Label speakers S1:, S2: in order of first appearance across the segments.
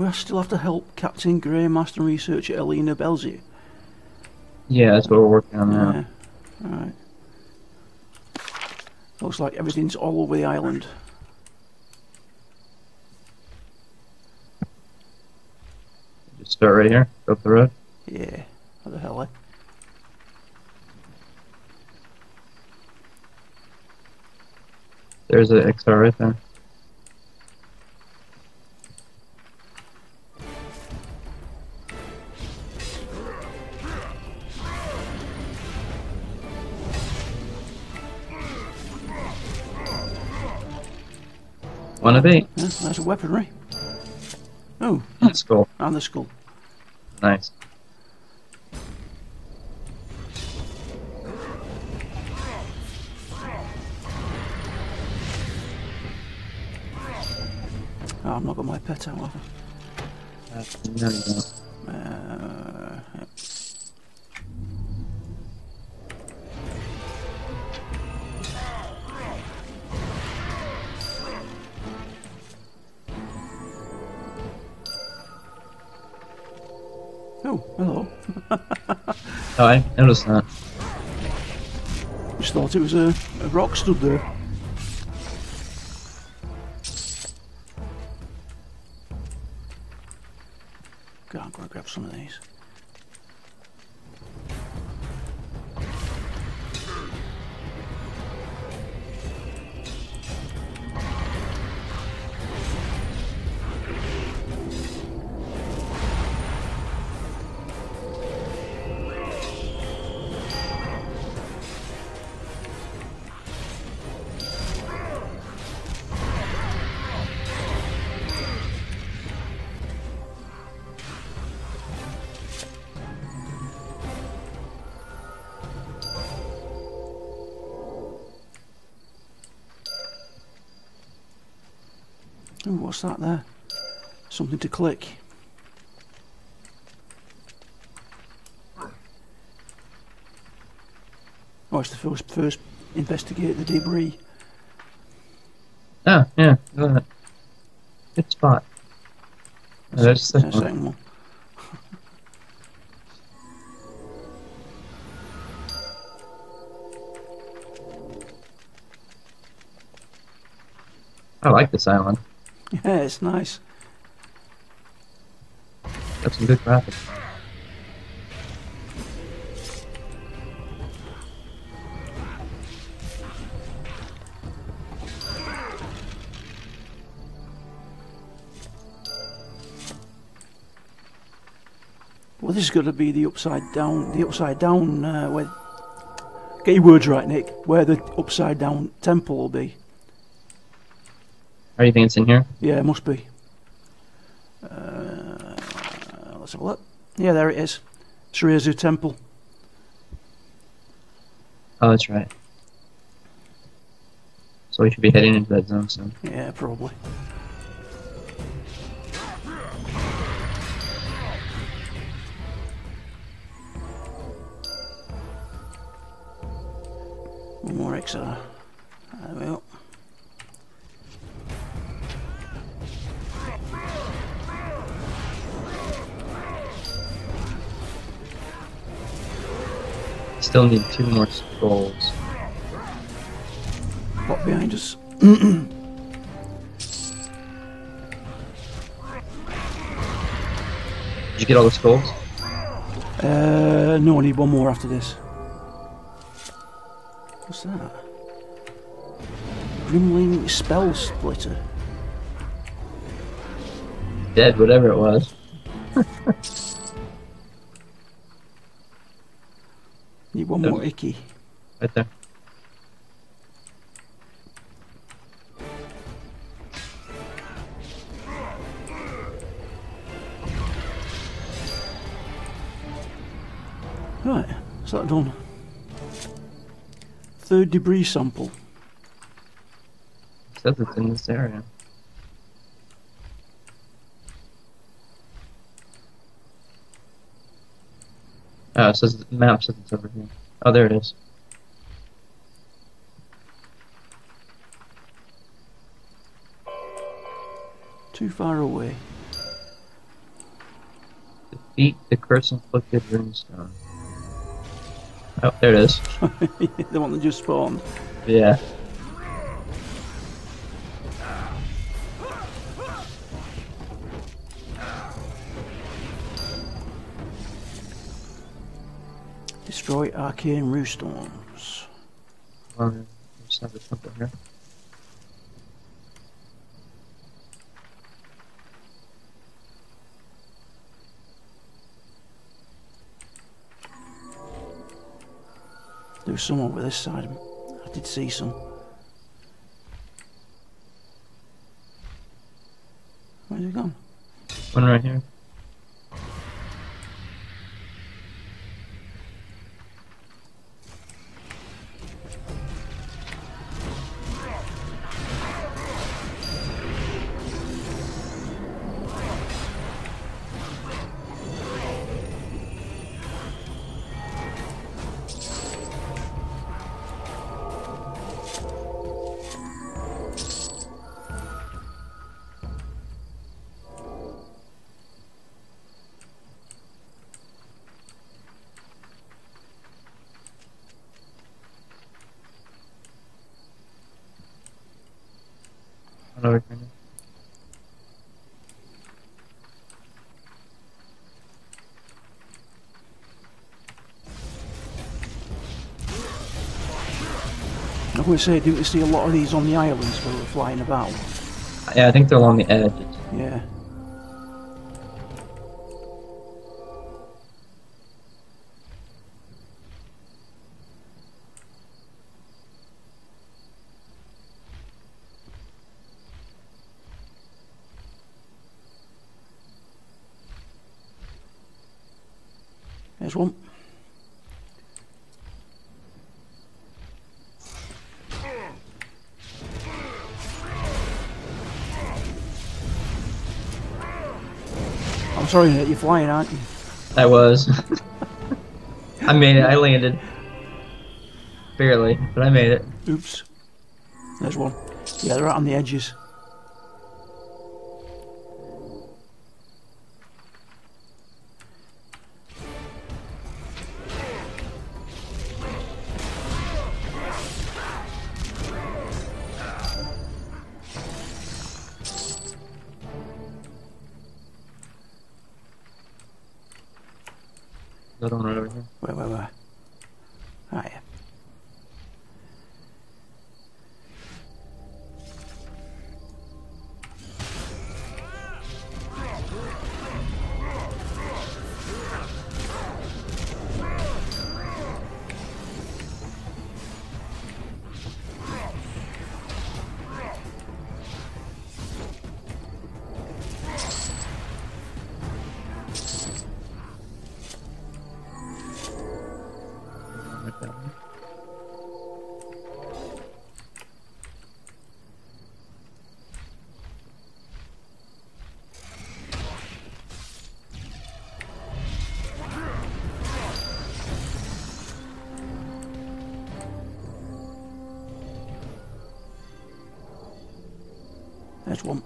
S1: we still have to help Captain Grey, Master Researcher Elena Belzier.
S2: Yeah, that's what we're working on now.
S1: Yeah. Alright. Looks like everything's all over the island.
S2: Just start right here. Go up the road.
S1: Yeah. What the hell, eh?
S2: There's an Ixar right there. Of eight.
S1: Yeah, a weaponry. Oh,
S2: That's cool.
S1: and the skull.
S2: Nice.
S1: Oh, I've not got my pet out, have
S2: Uh, no, you
S1: Oh, hello.
S2: Oh, I noticed that.
S1: Just thought it was a, a rock stood there. Ooh, what's that there? Something to click. Oh, it's the first, first investigate the debris.
S2: Oh, yeah. Ahead. Good spot. Oh, there's the
S1: the second one.
S2: I like this island.
S1: Yeah, it's nice.
S2: Got some good graphics.
S1: Well, this is going to be the upside down, the upside down. Uh, where, get your words right, Nick. Where the upside down temple will be.
S2: Are you think it's in here?
S1: Yeah, it must be. Uh, let's have a look. Yeah, there it is. Shreyazu Temple.
S2: Oh, that's right. So we should be heading into that zone soon.
S1: Yeah, probably. One more Ixar.
S2: Still need two more skulls.
S1: What behind us?
S2: Did you get all the skulls?
S1: Uh, no, I need one more after this. What's that? Grimling Spell Splitter.
S2: Dead, whatever it was.
S1: One more Icky.
S2: Right there.
S1: Right, is that done? Third debris sample.
S2: Says it's in this area. Oh, it says the map says it's over here. Oh, there it is.
S1: Too far away.
S2: Defeat the curse inflicted runestone. Oh, there it is.
S1: the one that just spawned.
S2: Yeah.
S1: Destroy arcane runestones.
S2: Um, just have something here.
S1: There's some over this side. I did see some. Where's it gone?
S2: One right here. One over.
S1: I would say, do you see a lot of these on the islands where we're flying about?
S2: Yeah, I think they're along the edges.
S1: Yeah. I'm sorry, Nate, you're flying, aren't you?
S2: I was. I made it. I landed. Barely, but I made it.
S1: Oops. There's one. Yeah, they're right on the edges.
S2: Another one right over here.
S1: Where, where, where? There's one.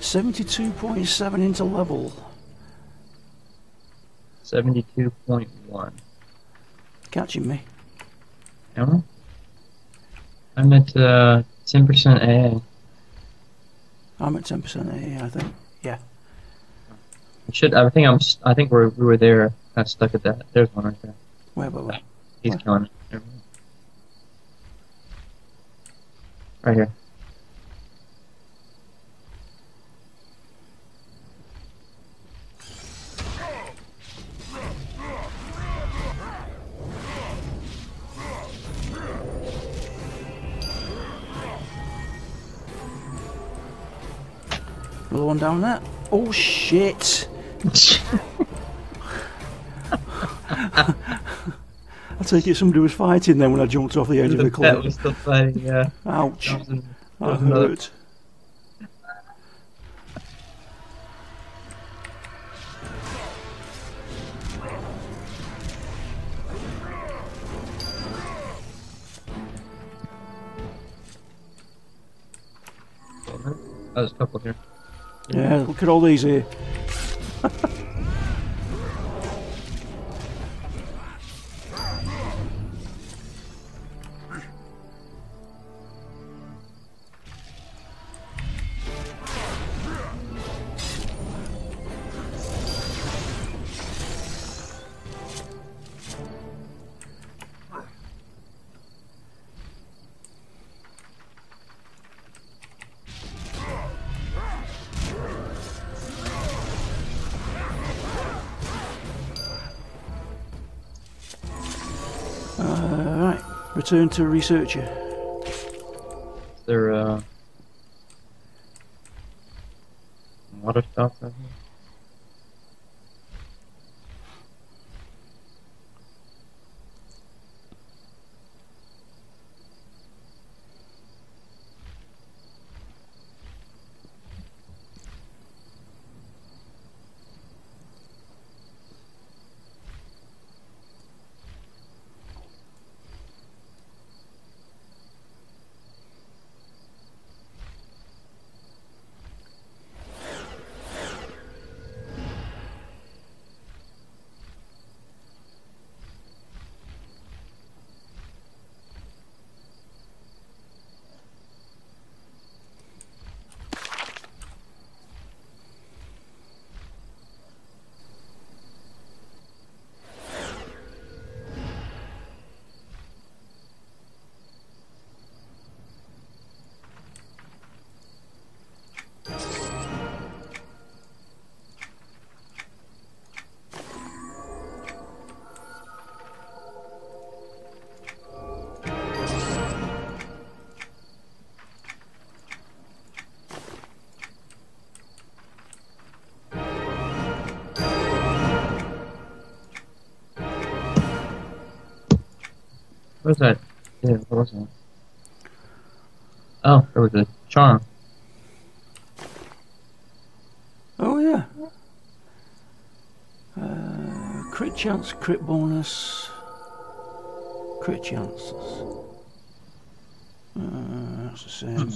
S1: Seventy-two point seven into level.
S2: 72.1.
S1: Catching me.
S2: Am I? I'm at uh, 10% AA.
S1: I'm at ten percent AA, I think. Yeah.
S2: It should I think I'm I think we're we were there. Kind of stuck at that. There's one right there.
S1: Where, where, where?
S2: He's
S1: What?
S2: killing it. Right here.
S1: Another one down there. Oh shit! I take it somebody was fighting then when I jumped off the edge the of the cliff.
S2: That was still fighting. yeah.
S1: Ouch.
S2: That, was, that,
S1: that hurt.
S2: There's a couple here.
S1: Yeah, look at all these here. Uh, return to researcher.
S2: Is What was that? Yeah, what was that? Oh, there was a charm.
S1: Oh yeah. Uh, crit chance, crit bonus, crit chances. Uh, that's the same.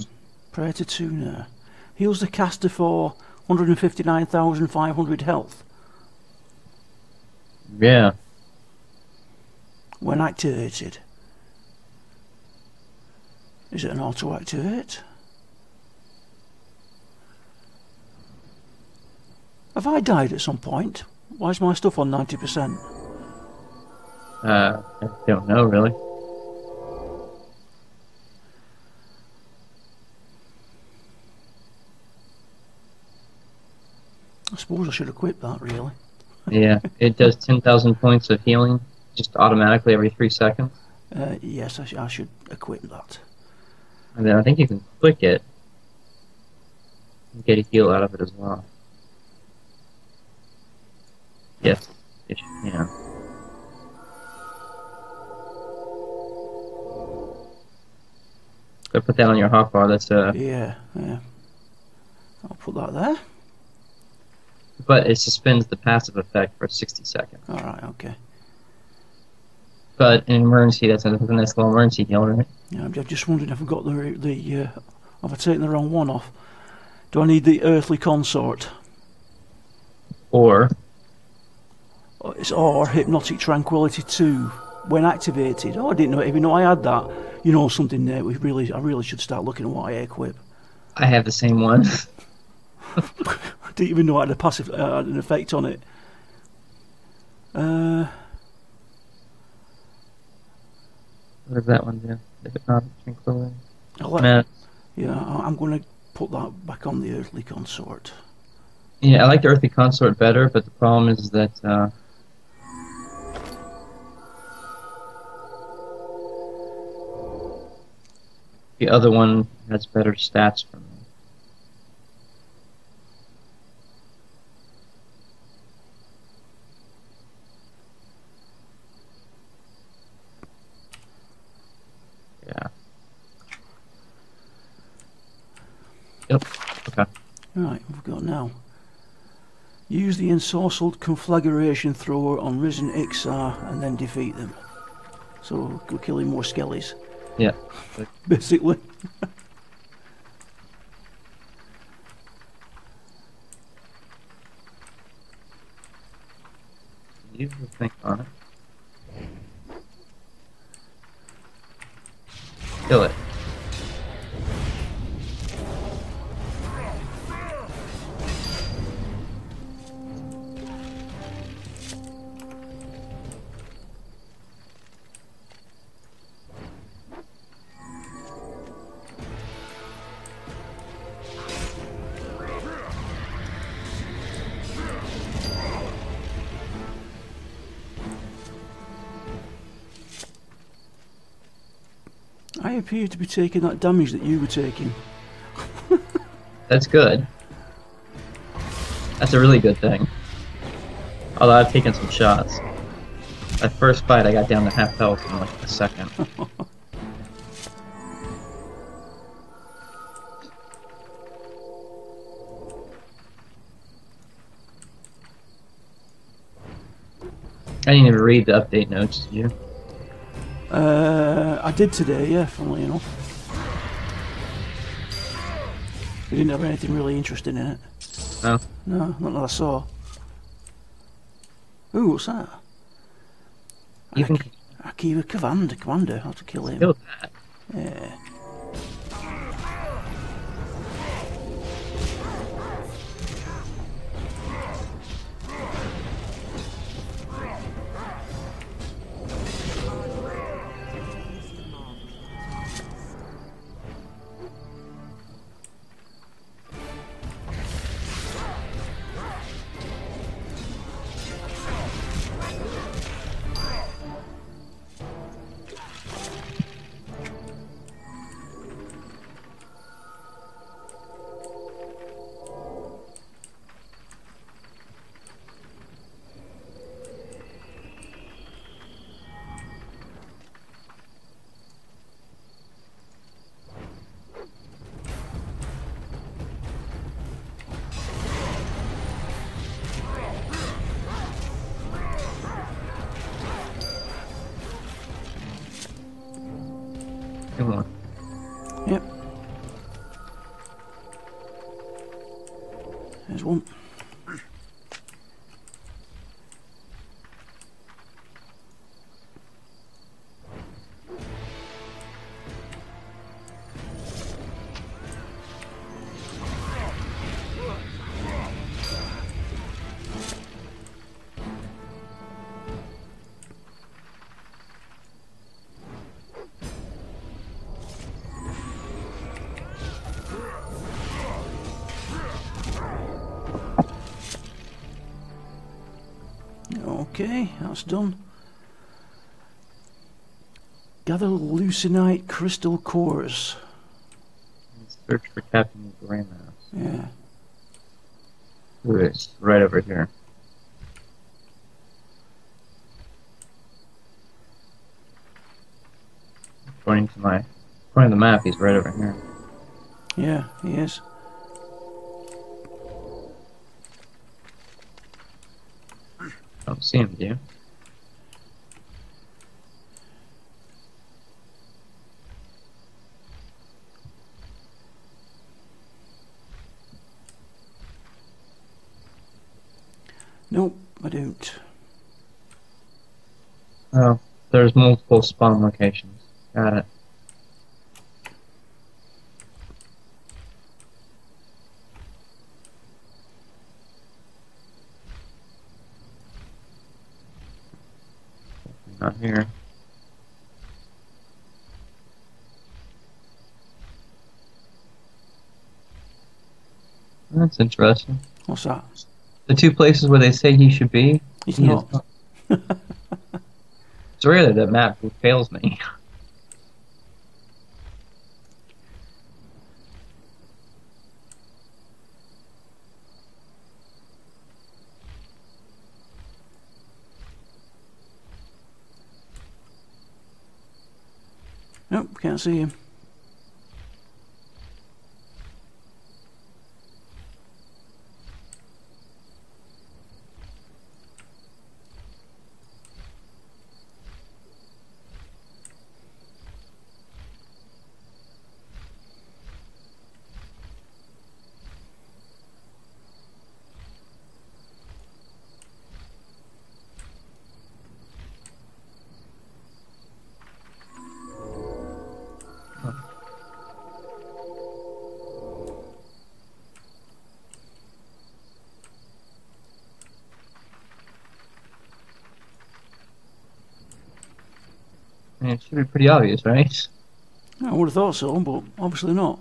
S1: Praetor Tuna heals the caster for 159,500 health
S2: Yeah.
S1: when activated. Is it an auto activate? Have I died at some point? Why is my stuff on 90%?
S2: Uh, I don't know really.
S1: I suppose I should equip that really.
S2: Yeah, it does 10,000 points of healing just automatically every three seconds.
S1: Uh, yes, I, sh- I should equip that.
S2: And then I think you can click it and get a heal out of it as well. Yes. It should- Yeah. So put that on your hotbar. That's uh,
S1: Yeah, yeah. I'll put that there.
S2: but it suspends the passive effect for 60 seconds.
S1: All right, okay.
S2: But in emergency, that's a, that's a nice little emergency heal, right?
S1: Yeah, I'm just wondering if I've got the the uh, have I taken the wrong one off? Do I need the earthly consort?
S2: Or
S1: Or It's or hypnotic tranquility two when activated. Oh, I didn't know even know I had that. You know something there. We really, I really should start looking at what I equip.
S2: I have the same one.
S1: I didn't even know I had a passive uh, had an effect on it. Uh,
S2: that one do? The hypnotic tranquility.
S1: I'll let- yeah, I'm going to put that back on the earthly consort.
S2: Yeah, I like the Earthly Consort better, but the problem is that uh, the other one has better stats for me. Yep. Okay.
S1: Right, we've got now. Use the ensorcelled conflagration thrower on risen Ixar and then defeat them. So we're killing more skellies.
S2: Yeah.
S1: Basically.
S2: Use the thing on it. Kill it.
S1: Appear to be taking that damage that you were taking.
S2: That's good. That's a really good thing. Although I've taken some shots. That first fight, I got down to half health in like a second. I didn't even read the update notes, did you?
S1: Uh, Uh, I did today, yeah, funnily enough. We didn't have anything really interesting in it.
S2: No.
S1: No, not that I saw. Ooh, what's that?
S2: Even
S1: Akiva Commander, Commander, how to kill him.
S2: killed that.
S1: Yeah.
S2: Come on.
S1: Yep. There's one. Okay, that's done. Gather leucinite crystal cores.
S2: Search for Captain Greymouse.
S1: Yeah.
S2: Who is right over here? According to my, according to the map, he's right over here.
S1: Yeah, he is.
S2: Don't see him, do you?
S1: Nope, I don't.
S2: Oh, there's multiple spawn locations. Got it. Not here. That's interesting.
S1: What's that?
S2: The two places where they say he should be.
S1: He's
S2: he is
S1: not.
S2: It's rare that that map fails me.
S1: Nope, can't see him.
S2: Mean, it should be pretty obvious, right?
S1: I would have thought so, but obviously not.